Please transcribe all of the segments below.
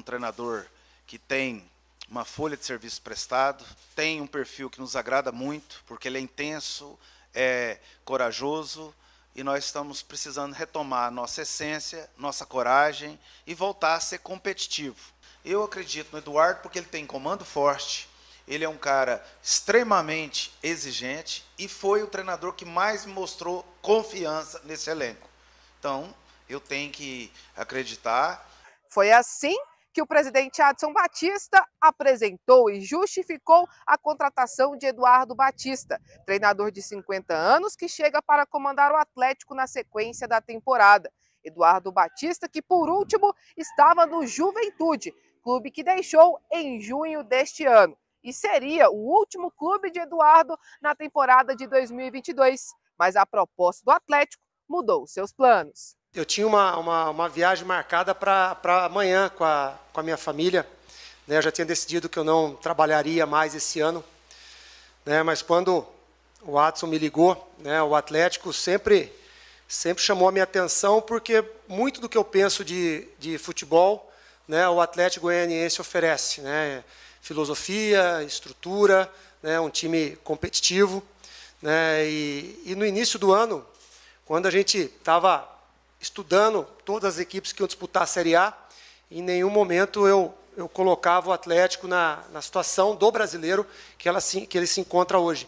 um treinador que tem uma folha de serviço prestado, tem um perfil que nos agrada muito, porque ele é intenso, é corajoso, e nós estamos precisando retomar a nossa essência, nossa coragem e voltar a ser competitivo. Eu acredito no Eduardo porque ele tem comando forte, ele é um cara extremamente exigente e foi o treinador que mais mostrou confiança nesse elenco. Então, eu tenho que acreditar. Foi assim que o presidente Adson Batista apresentou e justificou a contratação de Eduardo Batista, treinador de 50 anos que chega para comandar o Atlético na sequência da temporada. Eduardo Batista, que por último estava no Juventude, clube que deixou em junho deste ano. E seria o último clube de Eduardo na temporada de 2022. Mas a proposta do Atlético mudou seus planos. Eu tinha uma, uma, uma viagem marcada para amanhã com a, com a minha família. Né? Eu já tinha decidido que eu não trabalharia mais esse ano. Né? Mas quando o Watson me ligou, né? o Atlético sempre, sempre chamou a minha atenção, porque muito do que eu penso de, de futebol, né? o Atlético Goianiense oferece. Né? Filosofia, estrutura, né? um time competitivo. Né? E, e no início do ano, quando a gente estava estudando todas as equipes que iam disputar a Série A, em nenhum momento eu, eu colocava o Atlético na, na situação do brasileiro que, ela, que ele se encontra hoje.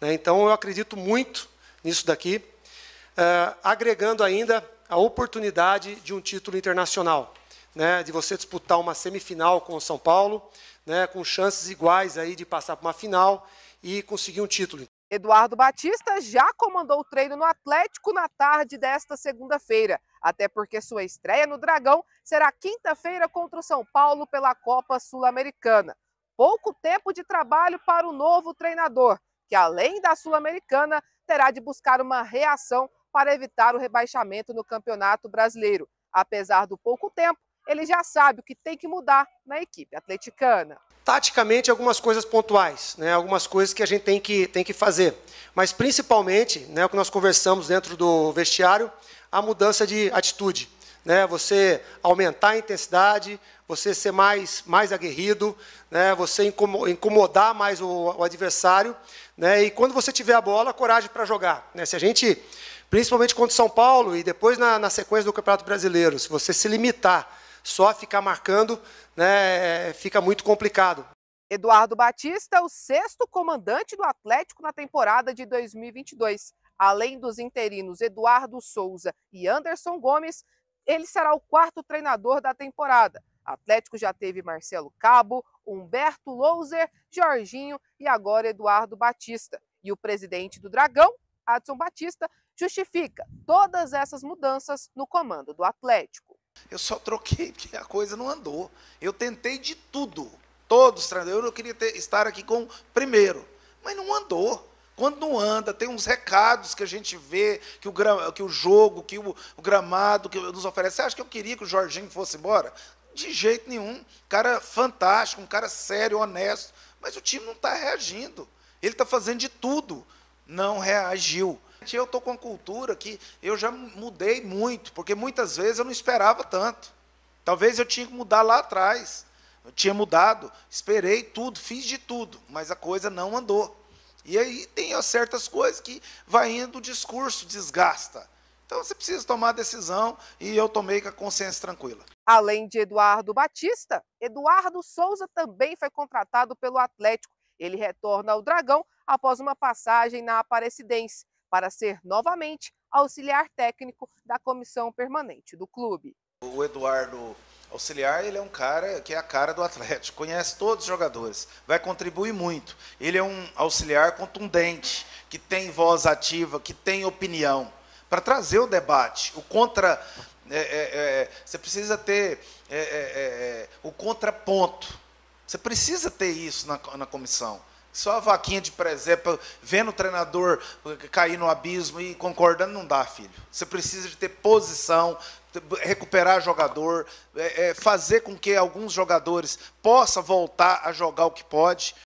Né? Então, eu acredito muito nisso daqui, uh, agregando ainda a oportunidade de um título internacional, né? de você disputar uma semifinal com o São Paulo, né? com chances iguais aí de passar para uma final e conseguir um título. Eduardo Batista já comandou o treino no Atlético na tarde desta segunda-feira, até porque sua estreia no Dragão será quinta-feira contra o São Paulo pela Copa Sul-Americana. Pouco tempo de trabalho para o novo treinador, que além da Sul-Americana, terá de buscar uma reação para evitar o rebaixamento no Campeonato Brasileiro. Apesar do pouco tempo, ele já sabe o que tem que mudar na equipe atleticana taticamente algumas coisas pontuais, né, algumas coisas que a gente tem que, tem que fazer. Mas principalmente, né, o que nós conversamos dentro do vestiário, a mudança de atitude. Né, você aumentar a intensidade, você ser mais, mais aguerrido, né, você incomodar mais o, o adversário. Né, e quando você tiver a bola, coragem para jogar. Né, se a gente, principalmente contra o São Paulo e depois na, na sequência do Campeonato Brasileiro, se você se limitar só ficar marcando, né, fica muito complicado. Eduardo Batista, o sexto comandante do Atlético na temporada de 2022. Além dos interinos Eduardo Souza e Anderson Gomes, ele será o quarto treinador da temporada. Atlético já teve Marcelo Cabo, Humberto Louser, Jorginho e agora Eduardo Batista. E o presidente do Dragão, Adson Batista, justifica todas essas mudanças no comando do Atlético. Eu só troquei porque a coisa não andou. Eu tentei de tudo. Todos os treinadores. Eu queria ter, estar aqui com o primeiro. Mas não andou. Quando não anda, tem uns recados que a gente vê, que o, que o jogo, que o, o gramado que nos oferece. Você acha que eu queria que o Jorginho fosse embora? De jeito nenhum. Cara fantástico, um cara sério, honesto. Mas o time não está reagindo. Ele está fazendo de tudo. Não reagiu. Eu estou com uma cultura que eu já mudei muito, porque muitas vezes eu não esperava tanto. Talvez eu tinha que mudar lá atrás. Eu tinha mudado, esperei tudo, fiz de tudo, mas a coisa não andou. E aí tem certas coisas que vai indo, o discurso desgasta. Então você precisa tomar a decisão e eu tomei com a consciência tranquila. Além de Eduardo Batista, Eduardo Souza também foi contratado pelo Atlético. Ele retorna ao Dragão após uma passagem na Aparecidense para ser novamente auxiliar técnico da comissão permanente do clube. O Eduardo auxiliar, ele é um cara que é a cara do Atlético, conhece todos os jogadores, vai contribuir muito. Ele é um auxiliar contundente, que tem voz ativa, que tem opinião, para trazer o debate. O contra. É, é, é, você precisa ter é, é, é, o contraponto. Você precisa ter isso na, na comissão. Só a vaquinha de presépio, vendo o treinador cair no abismo e concordando, não dá, filho. Você precisa de ter posição, recuperar jogador, é, é, fazer com que alguns jogadores possam voltar a jogar o que pode.